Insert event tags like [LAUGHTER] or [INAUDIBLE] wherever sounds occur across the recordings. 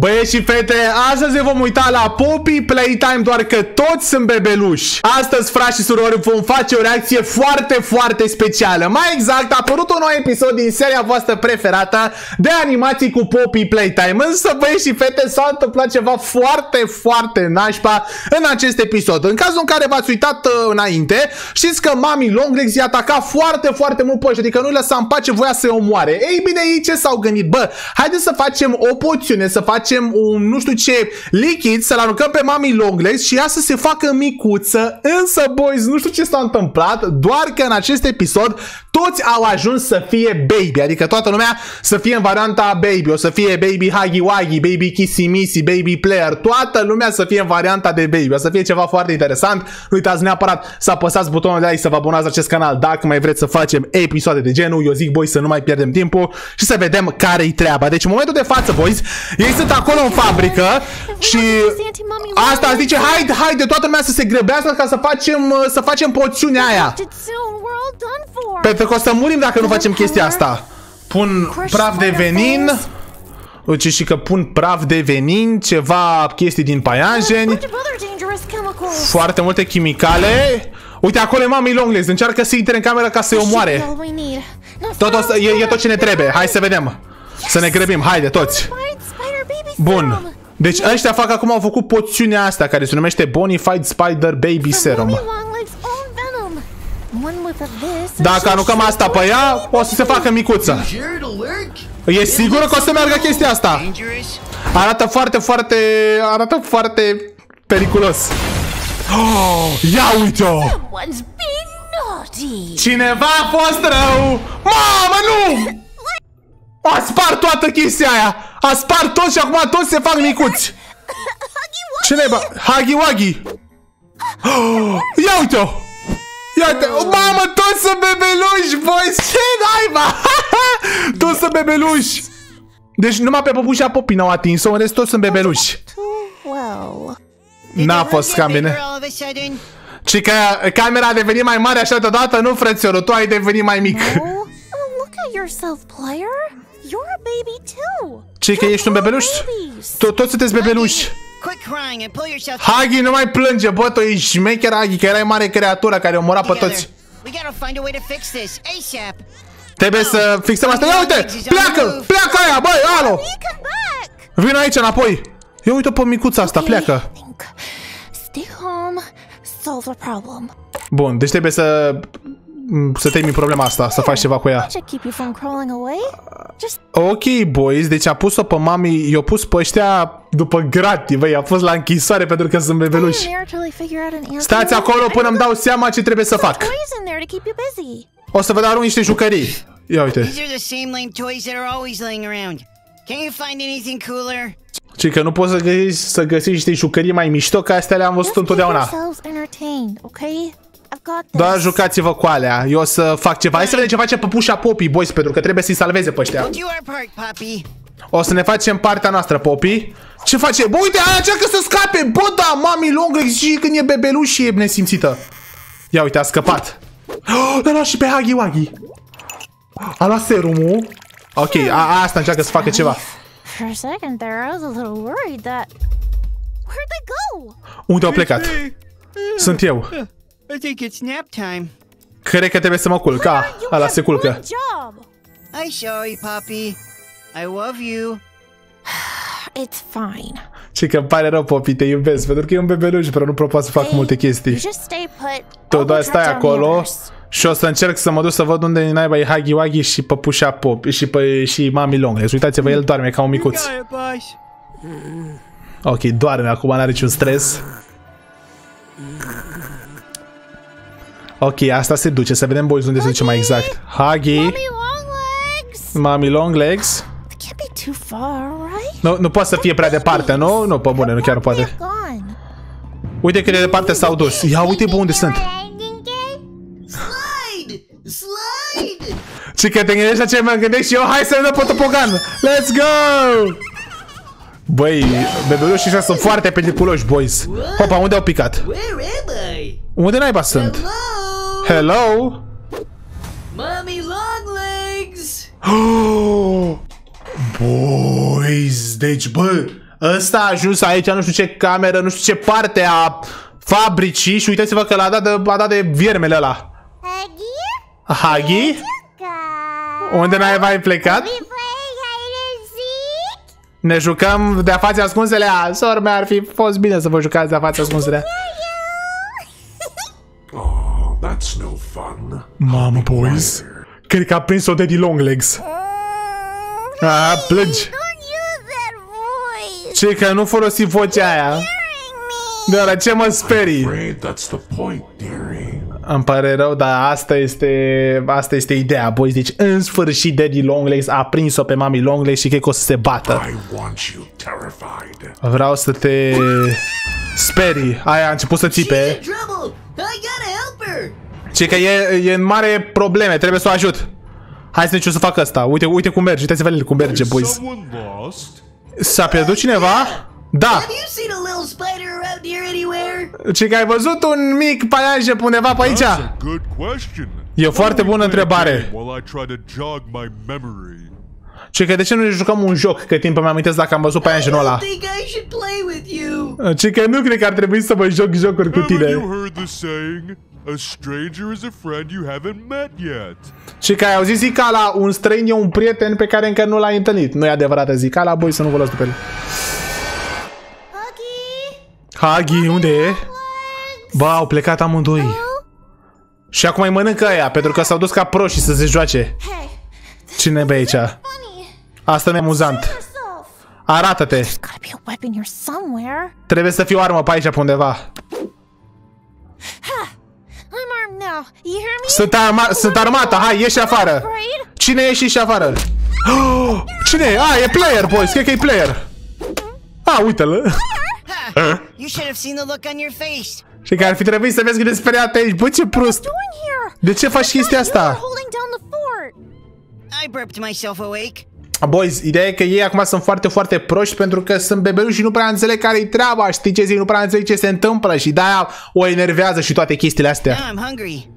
Băieți și fete, astăzi ne vom uita la Poppy Playtime, doar că toți sunt bebeluși. Astăzi, frați și surori, vom face o reacție foarte, foarte specială. Mai exact, a apărut un nou episod din seria voastră preferată de animații cu Poppy Playtime. Însă, băieți și fete, s-a întâmplat ceva foarte, foarte nașpa în acest episod. În cazul în care v-ați uitat uh, înainte, știți că Mami Longlegs i-a atacat foarte, foarte mult pe adică nu-i lăsa în pace, voia să-i omoare. Ei bine, ei ce s-au gândit? Bă, haideți să facem o poțiune, să facem facem un nu știu ce lichid, să-l aruncăm pe Mami Longlegs și ea să se facă micuță. Însă, boys, nu știu ce s-a întâmplat, doar că în acest episod toți au ajuns să fie baby, adică toată lumea să fie în varianta baby, o să fie baby Huggy Wuggy, baby Kissy Missy, baby Player, toată lumea să fie în varianta de baby, o să fie ceva foarte interesant. Nu uitați neapărat să apăsați butonul de like să vă abonați la acest canal dacă mai vreți să facem episoade de genul. Eu zic, boys, să nu mai pierdem timpul și să vedem care-i treaba. Deci, în momentul de față, boys, ei sunt acolo în fabrică și asta zice, haide, haide, toată lumea să se grăbească ca să facem, să facem poțiunea aia. Pentru că o să murim dacă nu facem chestia asta. Pun praf de venin. Uite și că pun praf de venin, ceva chestii din paianjeni. Foarte multe chimicale. Uite, acolo e mami Longlegs. Încearcă să intre în cameră ca să-i omoare. Tot, e, e tot ce ne trebuie. Hai să vedem. Să ne grăbim. Haide, toți. Bun. Deci ăștia fac acum, au făcut poțiunea asta care se numește Bonafide Spider Baby Serum. Dacă aruncăm asta pe ea, o să se facă micuță. E sigur că o să meargă chestia asta. Arată foarte, foarte... Arată foarte periculos. Oh, [GASPS] ia uite-o! Cineva a fost rău! Mamă, nu! A spart toată chestia aia! A spart tot și acum toți se fac micuți! Ce neba? Huggy Wuggy! Oh, ia uite-o! Ia uite -o. Mamă, toți sunt bebeluși, boys! Ce naiba? [LAUGHS] toți sunt bebeluși! Deci numai pe păpușa Popi n-au atins-o, în rest toți sunt bebeluși. N-a fost cam bine. Ci că camera a devenit mai mare așa deodată, nu frățiorul, tu ai devenit mai mic. Ce că ești un bebeluș? Toți sunteți bebeluși. Hagi, nu mai plânge, bă, tu ești șmecher, Hagi, că erai mare creatură care omora pe toți. Trebuie să fixăm asta. Ia uite! Pleacă! Pleacă aia, băi, alo! Vino aici înapoi. Ia uite pe micuța asta, pleacă. Bun, deci trebuie să să termin problema asta, să faci ceva cu ea. Ok, boys, deci a pus-o pe mami, i-a pus pe ăștia după gratii, băi, a fost la închisoare pentru că sunt bebeluși. Stați acolo până îmi dau seama ce trebuie să fac. O să vă dau niște jucării. Ia uite. Ce că nu poți să găsești, să găsești niște jucării mai mișto, că astea le-am văzut întotdeauna. Doar jucați-vă cu alea. Eu o să fac ceva. Hai să vedem ce face păpușa Poppy, boys, pentru că trebuie să-i salveze pe ăștia. O să ne facem partea noastră, Poppy. Ce face? Bă, uite, aia încearcă să scape! Bă, da, mami Longlegs și când e bebeluș și e nesimțită. Ia uite, a scăpat. Oh, [GASPS] l-a luat și pe Huggy Wuggy. A luat serumul. Ok, a, asta încearcă să facă ceva. Unde au plecat? Sunt eu. I think it's nap time. Cred că trebuie să mă culc. Ah, ăla se culcă. I sorry, Poppy. I love you. [SIGHS] It's fine. Ce că îmi pare rău, Poppy, te iubesc, pentru că e un bebeluș, dar nu pot să fac hey, multe chestii. Tu doar stai acolo și o să încerc să mă duc să văd unde naiba e Huggy Wuggy și păpușa Pop și, pe, și Mami Longlegs. Uitați-vă, el doarme ca un micuț. Ok, doarme acum, n-are niciun stres. Ok, asta se duce. Să vedem, boys, unde se duce mai exact. Huggy. Mommy long legs. Nu, nu poate să fie prea departe, nu? Nu, pe bune, nu chiar nu poate. Uite cât de departe s-au dus. Ia uite pe unde sunt. Ce că te gândești la ce mă gândesc și eu? Hai să ne dăm pe topogan! Let's go! Băi, bebelușii ăștia sunt foarte periculoși, boys. Hopa, unde au picat? Unde naiba sunt? Hello? Mommy Longlegs! Oh, [GASPS] boys, deci bă, Ăsta a ajuns aici, nu știu ce cameră, nu știu ce parte a fabricii și uitați-vă că l-a dat de, a dat de viermele ăla. Huggy? Hagi? Go. Unde n-ai mai plecat? We playing hide and seek? Ne jucăm de-a fața ascunsele? A, sor mea, ar fi fost bine să vă jucați de-a fața ascunsele. [LAUGHS] Oh, that's no fun. Mamă, boys. Cred că a prins-o Daddy Longlegs. A, plângi. Don't use that voice. Ce că nu folosi vocea aia. Scaring me. De la ce mă sperii? Afraid that's the point, dearie. Îmi pare rău, dar asta este, asta este ideea, boys. Deci, în sfârșit, Daddy Longlegs a prins-o pe Mami Longlegs și cred că o să se bată. I want you terrified. Vreau să te sperii. Aia a început să She's țipe. Ce că e, e în mare probleme, trebuie să o ajut. Hai să ne ce să fac asta. Uite, uite cum merge, uitați-vă el cum merge, boys. Someone lost? S-a pierdut cineva? Da! Have you seen a little spider around here anywhere? Ce că ai văzut un mic paianjen pe undeva pe aici? That's a good question. E foarte bună Play a întrebare. game While I try to jog my memory. Ce că de ce nu ne jucăm un joc? Că timp îmi amintesc dacă am văzut paianjenul I ăla. don't think I should play with you. Ce că nu cred că ar trebui să mă joc jocuri cu Haven't tine. You heard the saying? A stranger is a friend you haven't met yet. Și că ai auzit zicala, un străin e un prieten pe care încă nu l-ai întâlnit. Nu e adevărată zicala, boi să nu vă luați după el. Huggy? Hagi, unde e? Ba, au plecat amândoi. Și acum îi mănâncă aia, pentru că s-au dus ca proști să se joace. Hey, Cine e aici? funny. Asta nu e amuzant. Yourself. Arată-te. Gotta be a weapon here somewhere. Trebuie să fie o armă pe aici, pe undeva. Sunt, arma sunt armată, hai, ieși afară. Afraid? Cine ieși și afară? Oh, [GASPS] cine e? Ah, e player, boys, cred că e player. Ah, uite-l. You should have seen the look on your face. Și că ar fi trebuit să vezi cât de speriat aici. Bă, ce prost. Doing here? De ce faci chestia You're asta? holding down the fort. I burped myself awake. Boys, ideea e că ei acum sunt foarte, foarte proști pentru că sunt bebeluși și nu prea înțeleg care-i treaba, știi ce zic, nu prea înțeleg ce se întâmplă și de-aia o enervează și toate chestiile astea. Now I'm hungry.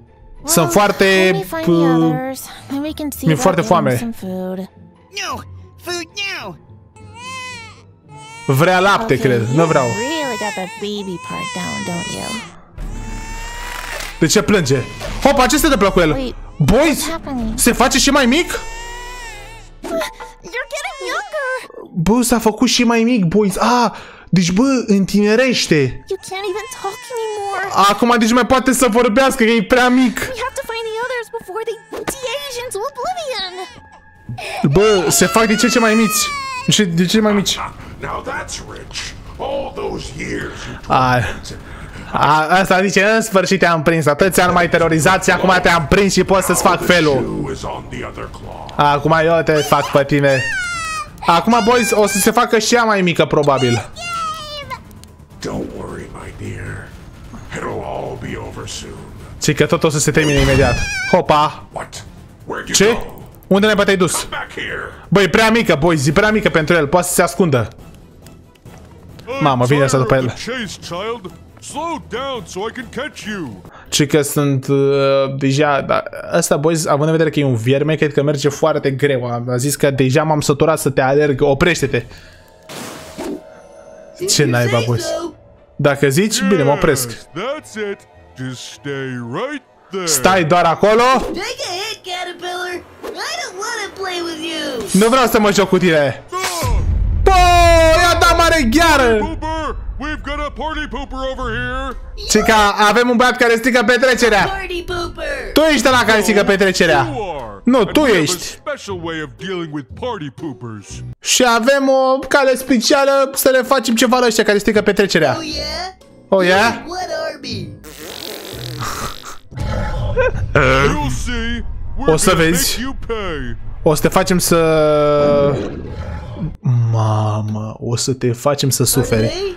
Sunt foarte... Let me find the p- others. Then we can see mi-e about foarte getting foame. some food. No, food now. Vrea lapte, Okay, cred. you Nu vreau. really got that baby part down, don't you? De ce plânge? Hopa, ce se întâmplă cu el? Wait, Boys, what's happening? se face și mai mic? You're getting younger. Bă, s-a făcut și mai mic, boys. Ah, deci bă, întinerește. You can't even talk anymore. Acum deci mai poate să vorbească, că e prea mic. We have to find the others before they de-age into oblivion. Bă, se fac de ce ce mai mici. Ce, de ce mai mici? Now that's rich. All those years you A, a, asta zice, în sfârșit te-am prins, atâția ani mai terorizat și acum te-am prins și pot să-ți fac felul. Who is on the other claw? Acum eu te fac pe tine. Acum, boys, o să se facă și ea mai mică, probabil. Don't worry, my dear. It'll all be over soon. Și că tot o să se termine imediat. Hopa! What? Where'd you Ce? go? Unde ne te-ai dus? Back here. Băi, e prea mică, boys, e prea mică pentru el, poate să se ascundă. Mamă, vine asta după Tired el. Of the Chase, child. Slow down so I can catch you. Și că sunt uh, deja... Da, asta, boys, având în vedere că e un vierme, cred că merge foarte greu. Am a zis că deja m-am săturat să te alerg. Oprește-te. Ce You naiba, say boys? so. Dacă zici, bine, mă opresc. Yes, That's it. Just stay right there. Stai doar acolo. Take a hit, caterpillar. I don't want to play with you. Nu vreau să mă joc cu tine. Ah, Bă, i-a dat mare gheară. Pooper! We've got a party pooper over here. Și că avem un băiat care strică petrecerea. Party pooper. Tu ești la care strică petrecerea. You are. Nu, And tu we have a ești. special way of dealing with party poopers. Și avem o cale specială să le facem ceva la ăștia care strică petrecerea. Oh yeah? Oh, yeah? What army? [LAUGHS] You'll see. We're O să gonna vezi. make you pay. O să te facem să... Mamă, o să te facem să suferi.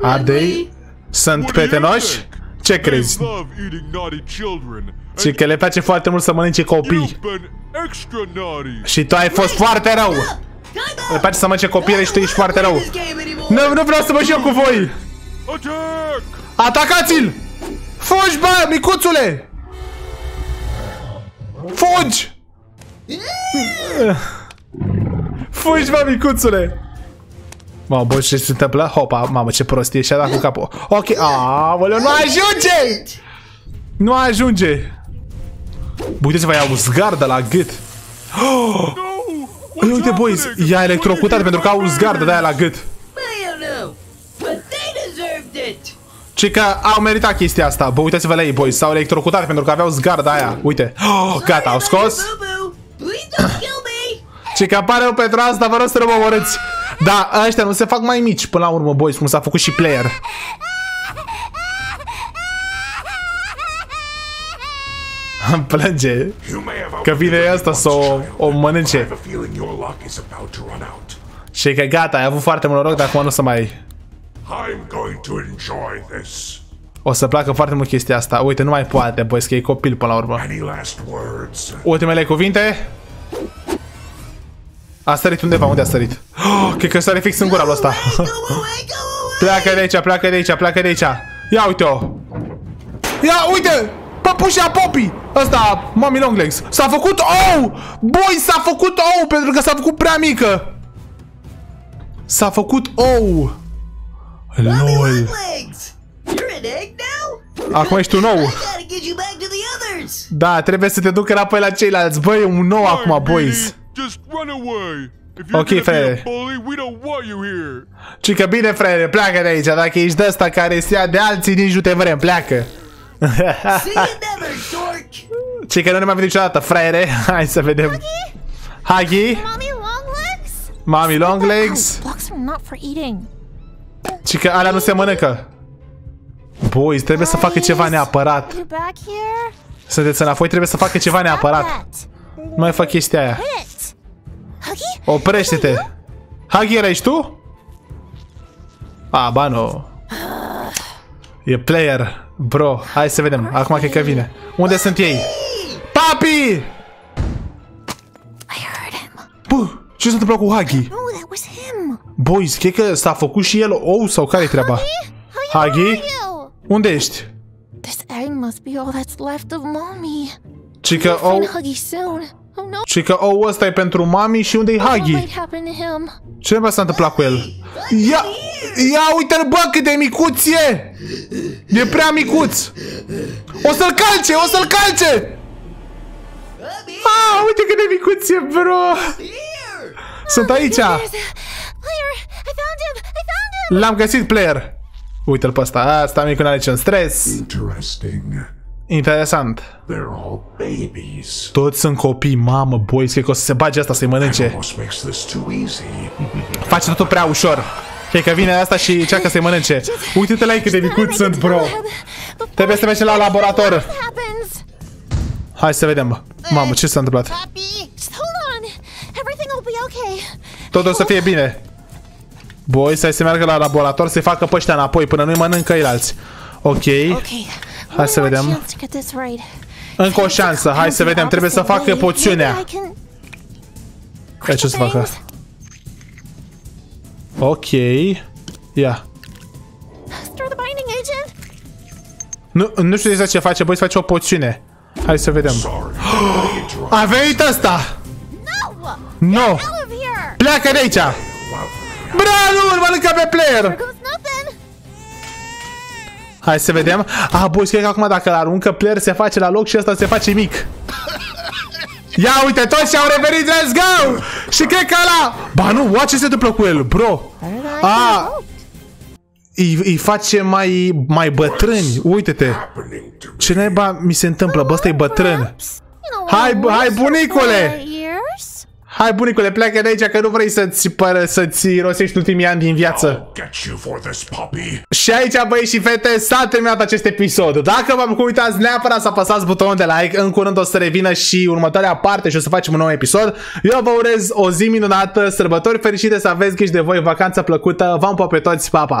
Hey? Ardei? Sunt What do you prietenoși? think? Ce They crezi? love eating naughty children. Și And că le place foarte mult să mănânce copii. you've been extra naughty. Și tu ai fost foarte rău. Time Le out. place să mănânce copii și tu ești foarte rău. This game anymore. Nu, nu vreau să mă joc cu voi. Attack! Atacați-l! Fugi, bă, micuțule! Fugi! Fugi, bă, micuțule! Mamă, bă, ce se întâmplă? Hopa, mamă, ce prostie și-a dat cu capul. Ok, aoleu, nu ajunge! Nu ajunge! Uite-ți-vă, ia uzgardă la gât. No! Ei, uite, boys, i-a electrocutat pentru că au uzgardă de aia la gât. I don't know, but they deserved it. Ce că au meritat chestia asta. Bă, uitați-vă la ei, boys. S-au electrocutat pentru că aveau zgarda aia. Uite. Oh, gata, au scos. Boo-boo, please don't kill me. Ce că apare rău pentru asta, vă rog să nu mă omorâți. Da, ăștia nu se fac mai mici până la urmă, boys, cum s-a făcut și player. Îmi plânge. You may have Că vine outwitted asta me să o, once, child, o but Și mănânce. have a feeling your luck is about to run out. Și că gata, ai avut foarte mult noroc, dar acum nu o să mai... I'm going to enjoy this. O să placă foarte mult chestia asta. Uite, nu mai poate, boys, că e copil până la urmă. Any last words? Ultimele cuvinte? A sărit undeva, unde a sărit? Oh, cred că sare fix în gura lui ăsta. Go away, go away. Pleacă de aici, pleacă de aici, pleacă de aici. Ia uite-o. Ia uite! Păpușa Poppy! Ăsta, Mami Longlegs. S-a făcut ou! Boi, s-a făcut ou pentru că s-a făcut prea mică. S-a făcut ou. LOL. Legs. You're an egg now? Acum ești un ou. I gotta get you back to the others. Da, trebuie să te duc înapoi la ceilalți. Băi, un nou acum, Fine, boys. Beanie, Just run away. If you're Okay, gonna be fair. a bully, we don't want you here. Ci că bine, frere, pleacă de aici. Dacă ești de ăsta care se ia de alții, nici nu te vrem, pleacă. [LAUGHS] See you never, dork. Ci că nu ne mai vedem niciodată, frere. [LAUGHS] Hai să vedem. Huggy, Mommy long legs? Mami Long Legs. Oh, blocks are not for eating. Ci că alea nu se mănâncă. Boys, trebuie să facă ceva neapărat. You back here? Sunteți înapoi, trebuie să facă ceva neapărat. That. Nu mai fac chestia aia. Hit. Huggy? Oprește-te. Huggy, erai tu? A, ba nu. E player. Bro, hai să vedem. Acum cred că vine. Unde sunt ei? Papi! I heard him. Bă, ce s-a întâmplat cu Huggy? Oh, that was him. Boys, cred că s-a făcut și el ou sau care e treaba? How Huggy? are you? Unde ești? This egg must be all that's left of mommy. Ci că ou, Find Huggy soon. Oh no. ci că ou ăsta e pentru mami și unde e What Huggy? might happen to him? Ce neba s-a întâmplat cu el? Ia, ia uite-l bă cât de micuț e! E prea micuț! O să-l calce, o să-l calce! Ah, uite cât de micuț e, bro! Here. Sunt aici! There's a player. I found him. I found him. L-am găsit, player! Uite-l pe ăsta, asta mic nu are niciun stres. Interesting. Interesant. They're all babies. Toți sunt copii, mamă, boys, cred că o să se bage asta să-i mănânce. Almost makes this too easy. [LAUGHS] Face totul prea ușor. Cred că vine asta și încearcă să-i mănânce. Uite-te la ei cât de micuți sunt, bro. Trebuie să mergem la laborator. What happens? Hai să vedem. Mamă, ce s-a întâmplat? Papi, just hold on. Everything will be okay. Totul o să fie bine. Boi, să se meargă la laborator să-i facă pe ăștia înapoi până nu-i mănâncă ceilalți. Ok. Okay. Hai să One more vedem. chance to get this right. Încă o șansă. Hai să vedem. Trebuie să facă poțiunea. Maybe I can- Hai ce o să facă? Things. Ok. Ia. Throw the binding agent. Nu, nu știu exact ce face, băi, să face o poțiune. Hai să vedem. Sorry. I [GASPS] interrupted. A venit ăsta! No! No! Out of here! Pleacă de aici! Bra, nu, îl mănâncă pe player! Here goes nothing. Hai să vedem. Ah, băi, cred că acum dacă îl aruncă, player se face la loc și ăsta se face mic. Ia uite, toți și-au revenit, let's go! Și cred că ăla... Ba nu, what, ce se întâmplă cu el, bro? Ah, îi, îi face mai, mai bătrâni, uite-te. Happening to me. Ce naiba mi se întâmplă, bă, ăsta e bătrân. Perhaps. You know, Hai, I bu- hai, was for bunicule! Four years. Hai, bunicule, pleacă de aici că nu vrei să-ți, pără, să-ți irosești ultimii ani din viață. I'll get you for this puppy. Și aici, băieți și fete, s-a terminat acest episod. Dacă v-am plăcut, uitați neapărat să apăsați butonul de like. În curând o să revină și următoarea parte și o să facem un nou episod. Eu vă urez o zi minunată, sărbători fericite, să aveți grijă de voi, vacanță plăcută. V-am pe toți, pa, pa!